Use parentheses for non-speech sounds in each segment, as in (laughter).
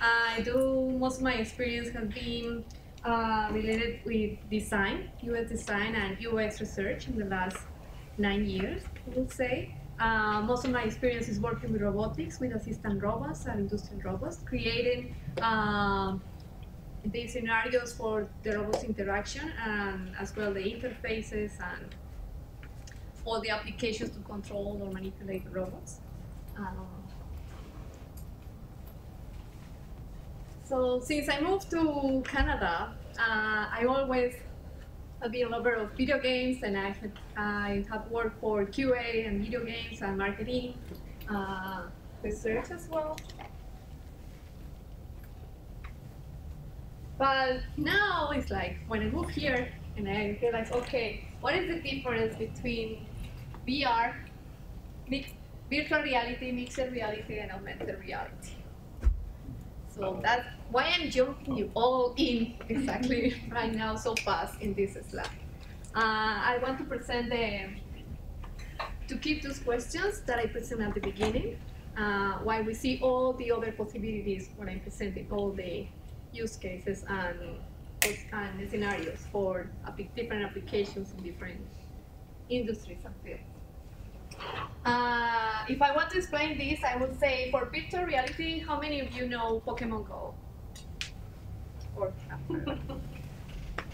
I do most of my experience has been uh, related with design, UX design, and UX research in the last nine years, I would say. Uh, most of my experience is working with robotics, with assistant robots and industrial robots, creating um, the scenarios for the robots interaction and as well the interfaces and all the applications to control or manipulate robots. Um, so since I moved to Canada, uh, I always have been a lover of video games and I, had, I have worked for QA and video games and marketing uh, research as well. But now it's like when I move here and I realize, okay, what is the difference between VR, mixed, virtual reality, mixed reality, and augmented reality? So that's why I'm jumping you all in exactly (laughs) right now so fast in this slide. Uh, I want to present the, to keep those questions that I presented at the beginning, uh, why we see all the other possibilities when I'm presenting all the use cases and, and scenarios for different applications in different industries and fields. Uh, if I want to explain this, I would say for virtual reality, how many of you know Pokemon Go? Or (laughs)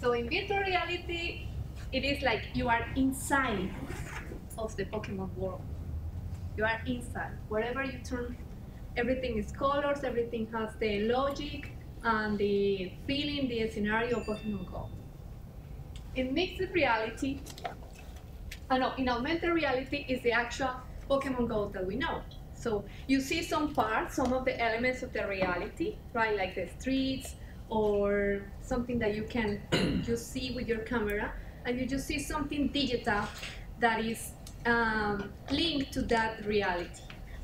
so in virtual reality, it is like you are inside of the Pokemon world. You are inside. Wherever you turn, everything is colors, everything has the logic, and the feeling, the scenario of Pokemon Go. In mixed reality, no, in augmented reality is the actual Pokemon Go that we know. So you see some parts, some of the elements of the reality, right? Like the streets or something that you can (clears throat) just see with your camera, and you just see something digital that is um, linked to that reality.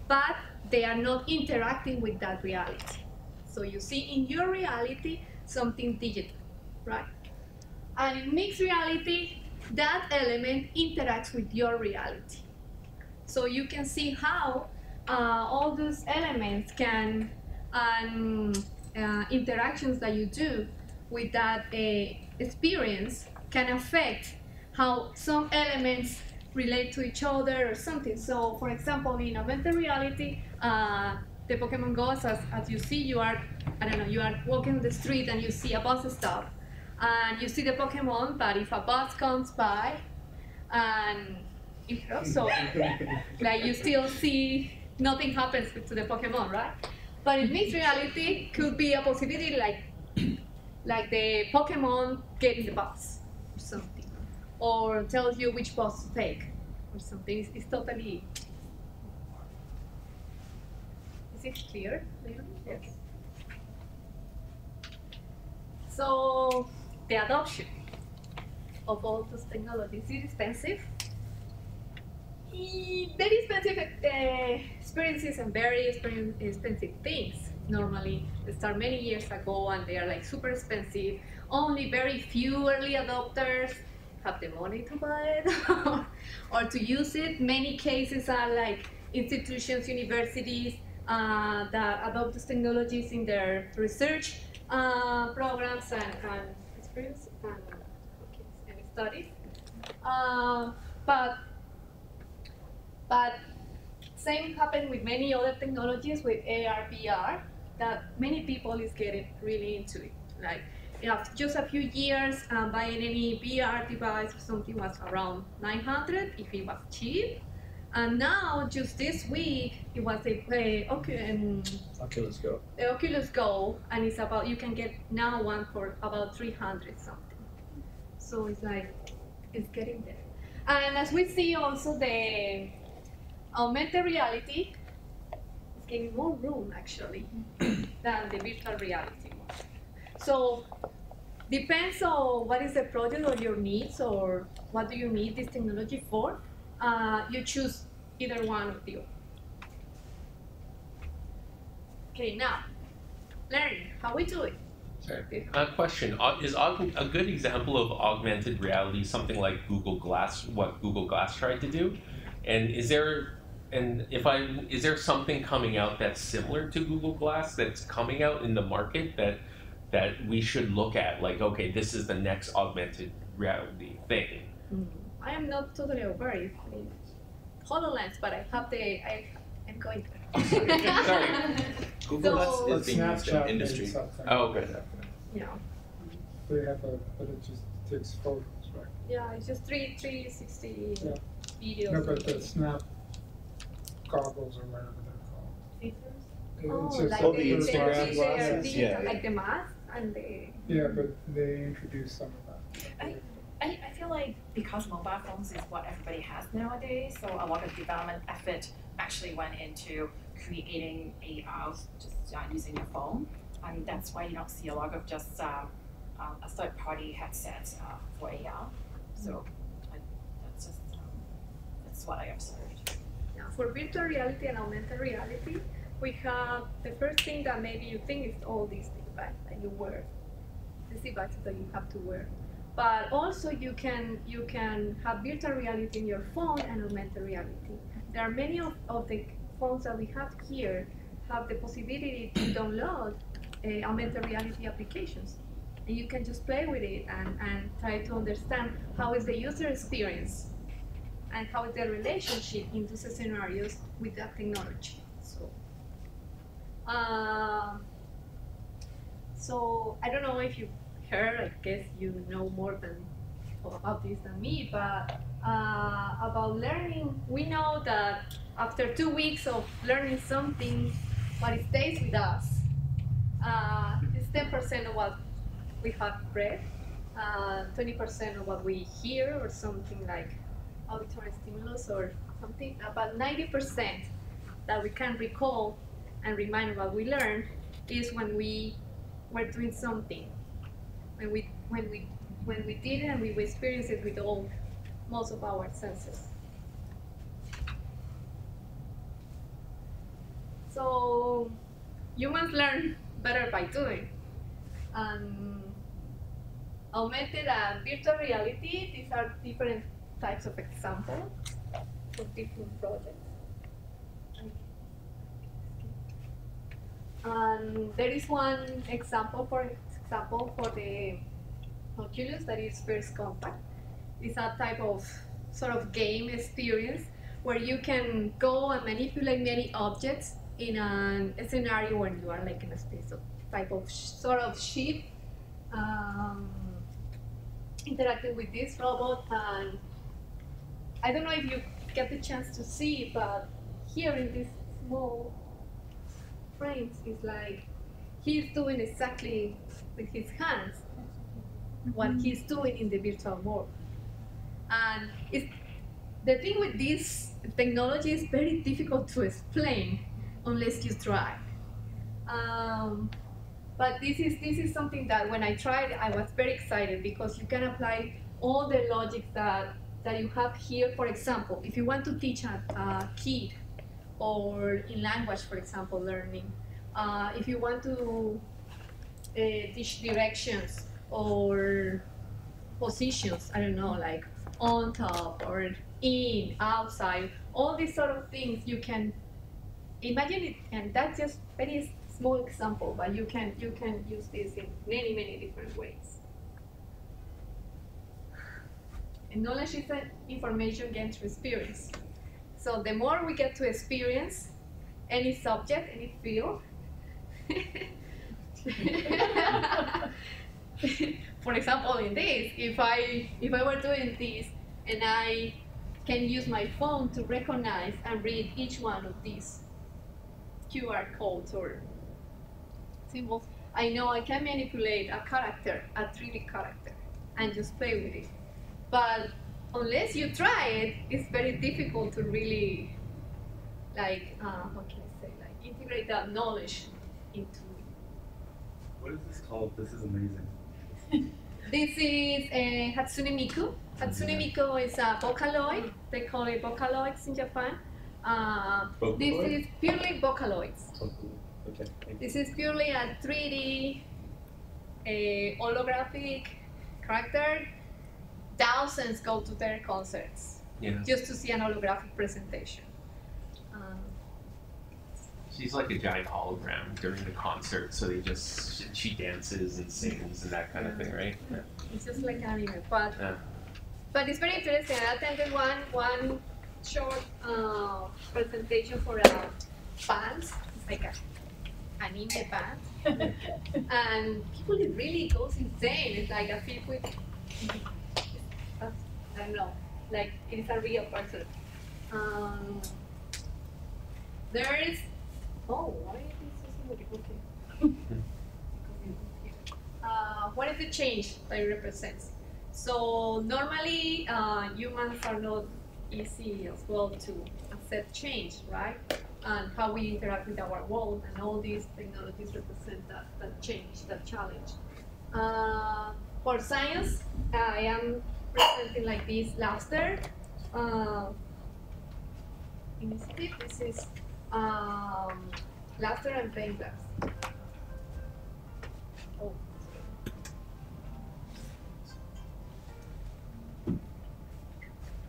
But they are not interacting with that reality. So you see in your reality something digital, right? And in mixed reality, that element interacts with your reality. So you can see how uh, all those elements can, um, uh, interactions that you do with that uh, experience can affect how some elements relate to each other or something. So for example, in augmented reality, uh, the Pokemon Go, as, as you see, you are, I don't know, you are walking the street and you see a bus stop and you see the Pokemon, but if a bus comes by and if also, like you still see nothing happens to the Pokemon, right? But in mixed reality could be a possibility like (clears throat) like the Pokemon getting the bus or something, or tells you which bus to take or something. It's, it's totally Is it clear? Yes. So the adoption of all those technologies is expensive. Very expensive uh, experiences and very expensive things. Normally, they start many years ago and they are like super expensive. Only very few early adopters have the money to buy it (laughs) or to use it. Many cases are like institutions, universities, uh, that adopt these technologies in their research uh, programs and, and experience and, and studies. Uh, but but same happened with many other technologies with AR, VR, that many people is getting really into it. Like know, just a few years, um, buying any VR device something was around 900 if it was cheap. And now, just this week, it was a, a um, Oculus Go. The Oculus Go, and it's about you can get now one for about 300 something. So it's like it's getting there. And as we see, also the augmented reality is getting more room actually (clears throat) than the virtual reality. So depends on what is the project or your needs or what do you need this technology for uh, you choose either one of you. Okay, now, learning, how we do it. Sorry. A question, uh, is a good example of augmented reality something like Google Glass, what Google Glass tried to do? And is there and if I is there something coming out that's similar to Google Glass that's coming out in the market that that we should look at? Like, okay, this is the next augmented reality thing. I am not totally aware if if HoloLens, but I have the I am going. (laughs) Sorry. Google So- Glass is being used in Snapchat industry. did something. Oh, okay. Yeah, They have a, but it just takes photos, right? yeah, it's just three three sixty Yeah. videos. No, but the snap goggles or whatever they're called. Features? Oh, just like the, the the, Instagram the, glasses? Yeah. like the mask and the. Yeah, but they introduced some of that. I- I, I feel like because mobile phones is what everybody has nowadays, so a lot of development effort actually went into creating AR just uh, using your phone, and that's why you don't see a lot of just um, um, a third-party headset uh, for AR. So I, that's just um, that's what I observed. Yeah, for virtual reality and augmented reality, we have the first thing that maybe you think is all these things, right? That you wear, these devices that you have to wear. But also you can you can have virtual reality in your phone and augmented reality. There are many of, of the phones that we have here have the possibility to download uh, augmented reality applications. And you can just play with it and, and try to understand how is the user experience and how is the relationship in those scenarios with that technology. So, uh, so I don't know if you heard. I guess you know more than about this than me, but uh, about learning, we know that after two weeks of learning something, what stays with us uh, is 10% of what we have read, uh, 20% of what we hear, or something like auditory stimulus or something, about 90% that we can recall and remind what we learned is when we were doing something. When we when we when we did it and we experienced it with all most of our senses. So humans learn better by doing. Um, augmented and virtual reality, these are different types of examples for different projects. And there is one example, for example, for the Oculus that is First Contact. It's a type of sort of game experience where you can go and manipulate many objects in a scenario where you are like in a space of type of sort of ship um, interacting with this robot and I don't know if you get the chance to see but here in this small frames is like he's doing exactly with his hands what he's doing in the virtual world. And it's the thing with this technology is very difficult to explain unless you try. Um, but this is this is something that when I tried, I was very excited because you can apply all the logic that that you have here. For example, if you want to teach a, a kid, or in language, for example, learning, uh, if you want to uh, teach directions or positions, I don't know, like on top or in, outside, all these sort of things you can imagine it, and that's just very small example, but you can you can use this in many many different ways. And knowledge is an information gained through experience. So the more we get to experience any subject, any field. (laughs) For example, in this, if I if I were doing this and I can use my phone to recognize and read each one of these QR codes or symbols, I know I can manipulate a character, a 3D character, and just play with it. But unless you try it, it's very difficult to really, like, uh, can I say, like, integrate that knowledge into. What is this called? This is amazing. (laughs) This is a Hatsune Miku. Hatsune Miku is a Vocaloid. They call it Vocaloids in Japan. Uh, this is purely Vocaloids. Okay. This is purely a 3D a holographic character. Thousands go to their concerts Yeah. just to see an holographic presentation. She's like a giant hologram during the concert, so they just she, she dances and sings and that kind of thing, right? Yeah. it's just like anime, but Yeah. but it's very interesting. I attended one one short uh, presentation for a band, it's like a anime band, (laughs) and people it really goes insane. It's like a feel with uh, I don't know, like it is a real person. Um, there is oh why is this okay. Uh, what is the change that it represents? So normally uh, humans are not easy as well to accept change, right? And how we interact with our world and all these technologies represent that, that change, that challenge. Uh, for science, I am presenting like this Labster uh, initiative. This is um, Labster and paint glass. Oh,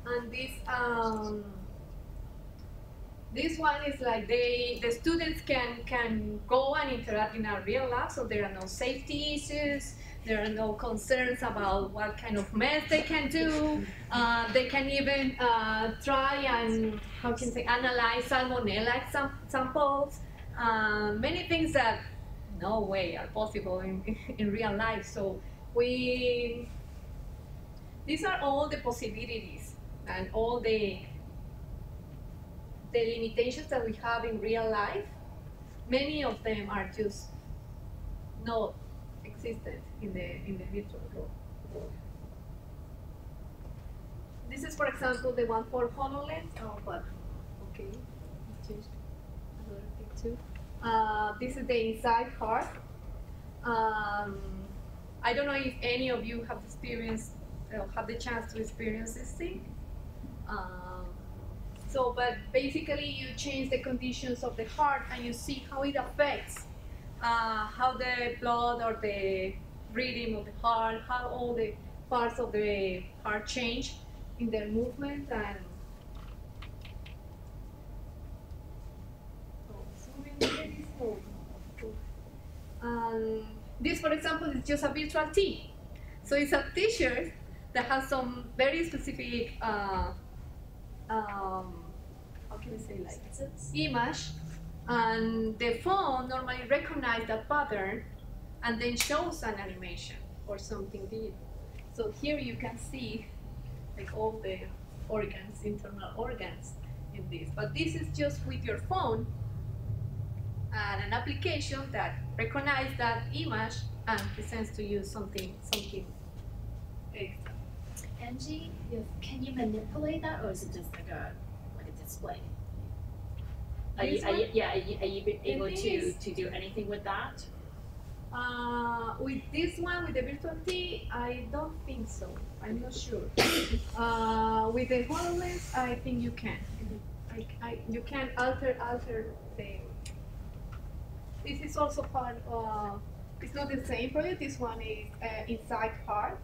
and this um, this one is like they the students can can go and interact in a real lab so there are no safety issues there are no concerns about what kind of math they can do. Uh, they can even uh, try and how can say analyze salmonella samples. Uh, many things that no way are possible in, (laughs) in real life. So we these are all the possibilities and all the the limitations that we have in real life, many of them are just not existent in the in the virtual world. This is, for example, the one for HoloLens. Oh, but okay. Uh, this is the inside part. Um, I don't know if any of you have experienced, uh, have the chance to experience this thing. Um, so, but basically, you change the conditions of the heart and you see how it affects uh, how the blood or the rhythm of the heart, how all the parts of the heart change in their movement and. So really slow. Um, this, for example, is just a virtual tee. So it's a T-shirt that has some very specific uh, um, how can I say like image, and the phone normally recognizes that pattern, and then shows an animation or something digital. So here you can see like all the organs, internal organs in this. But this is just with your phone and an application that recognizes that image and presents to you something something extra. Angie, you- can you manipulate that, or is it just like a like a display? Are you, are you, yeah, are you, are you able to is- to do anything with that? Uh, with this one, with the virtual T, I don't think so. I'm not sure. Uh, with the HoloLens, I think you can. I, I, you can alter alter the. This is also part. Uh, it's not the same project. This one is uh, inside heart.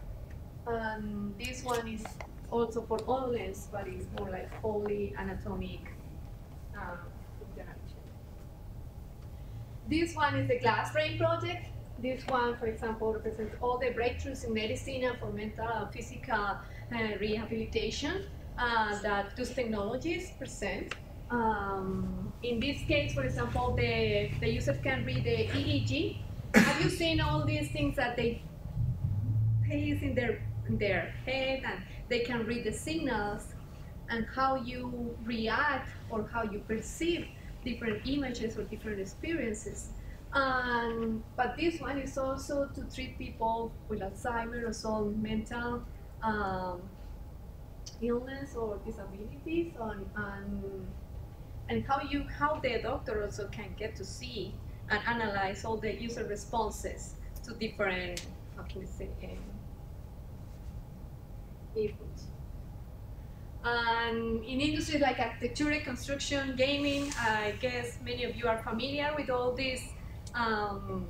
and this one is also for HoloLens, but it's more like wholly anatomic um. This one is the Glass Brain Project. This one, for example, represents all the breakthroughs in medicine and for mental and physical uh, rehabilitation uh, that those technologies present. Um, in this case, for example, the, the user can read the EEG. Have you seen all these things that they place in their in their head and they can read the signals and how you react or how you perceive different images or different experiences. But this one is also to treat people with Alzheimer or mental um, illness or disabilities, on, and, and how you how the doctor also can get to see and analyze all the user responses to different how can I say um, inputs. And in industries like architecture, construction, gaming, I guess many of you are familiar with all these, um,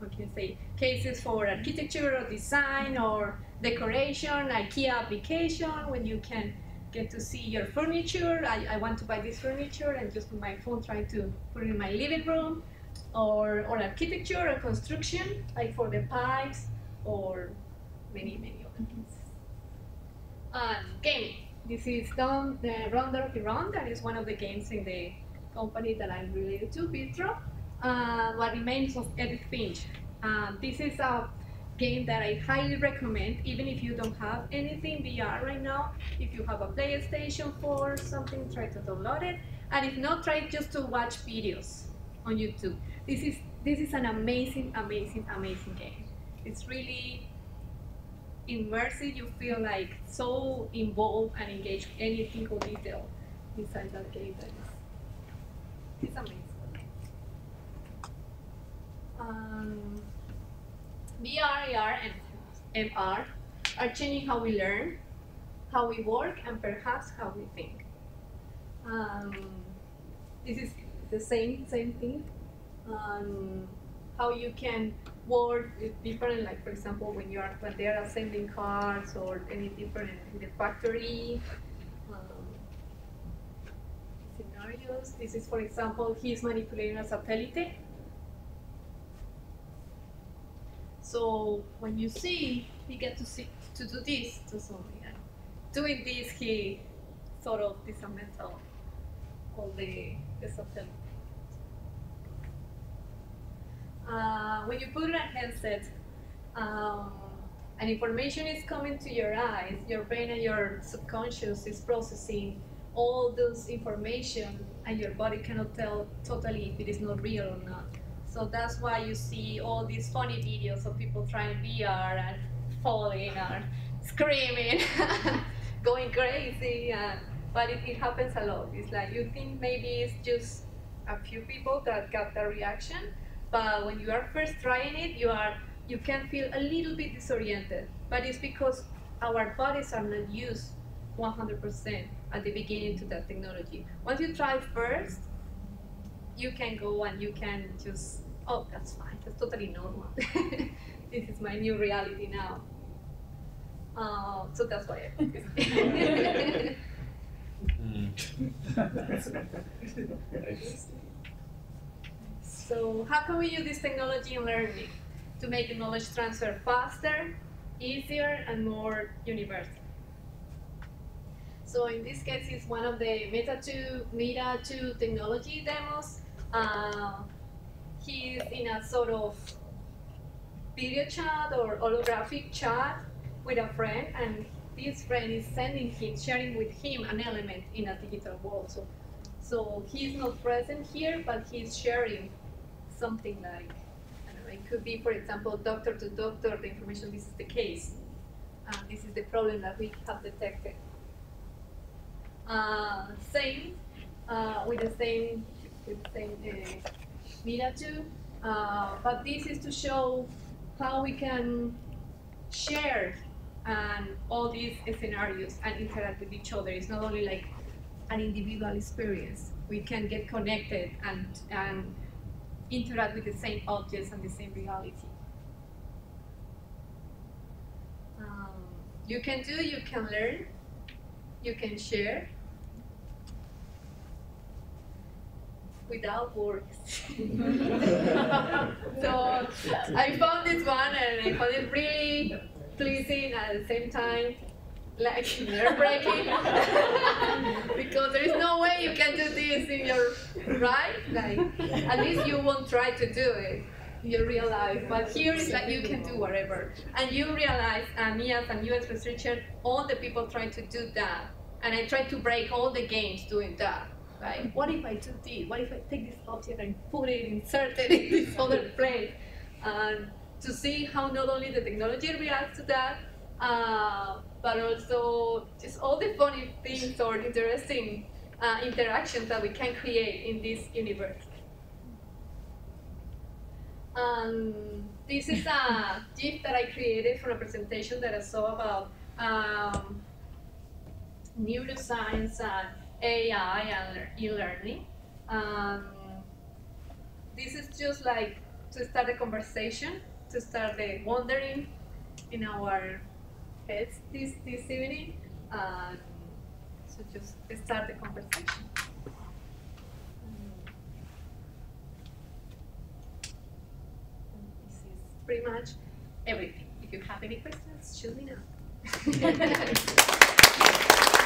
how can I say, cases for architecture or design or decoration, IKEA application, when you can get to see your furniture. I, I want to buy this furniture and just on my phone try to put it in my living room or, or architecture or construction, like for the pipes or many, many other things. And gaming. This is Don the Ron Dorothy Ron. That is one of the games in the company that I'm related to, Bistro. Uh, what remains of Edith Finch. Uh, this is a game that I highly recommend, even if you don't have anything VR right now. If you have a PlayStation 4 or something, try to download it. And if not, try just to watch videos on YouTube. This is this is an amazing, amazing, amazing game. It's really immersive. You feel like so involved and engaged with any single detail inside that game. It's amazing. Um, VR, AR, and MR are changing how we learn, how we work, and perhaps how we think. Um, this is the same same thing. Um, how you can work with different, like for example, when you are when they are assembling cars or any different in the factory. Um, scenarios. This is, for example, he's manipulating a satellite So when you see, he get to see to do this to something. And doing this, he sort of dismantle all the the satellite. Uh, when you put on a headset, um, and information is coming to your eyes, your brain and your subconscious is processing all those information, and your body cannot tell totally if it is not real or not. So that's why you see all these funny videos of people trying VR and falling or screaming, (laughs) going crazy. And, but it, it happens a lot. It's like you think maybe it's just a few people that got the reaction, but when you are first trying it, you are you can feel a little bit disoriented. But it's because our bodies are not used 100% at the beginning to that technology. Once you try first, you can go and you can just oh that's fine. That's totally normal. (laughs) This is my new reality now. Uh, so that's why I focus. (laughs) so how can we use this technology in learning? To make knowledge transfer faster easier and more universal. So in this case it's one of the meta 2 meta 2 technology demos. Uh, he's in a sort of video chat or holographic chat with a friend, and this friend is sending him, sharing with him an element in a digital world. So, so he's not present here, but he's sharing something like, know, it could be, for example, doctor to doctor, the information, this is the case. Uh, this is the problem that we have detected. Uh, same, uh, with the same, with the same Meta 2, uh, but this is to show how we can share and all these scenarios and interact with each other. It's not only like an individual experience. We can get connected and, and interact with the same objects and the same reality. Um, you can do, you can learn, you can share, without words. (laughs) so I found this one and I found it really pleasing at the same time like (laughs) nerve breaking (laughs) because there is no way you can do this in your right like at least you won't try to do it in your real life. But here it's like you can do whatever. And you realize and me as a UX researcher all the people trying to do that. And I try to break all the games doing that right? What if I do this? What if I take this object and put it, insert it (laughs) in this other place? And to see how not only the technology reacts to that, uh, but also just all the funny things or interesting uh, interactions that we can create in this universe. Um, this is a GIF that I created from a presentation that I saw about um, neuroscience and AI and e-learning. Um, this is just like to start the conversation, to start the wondering in our heads this, this evening. Um, so just start the conversation. This is pretty much everything. If you have any questions, shoot me now. (laughs) (laughs)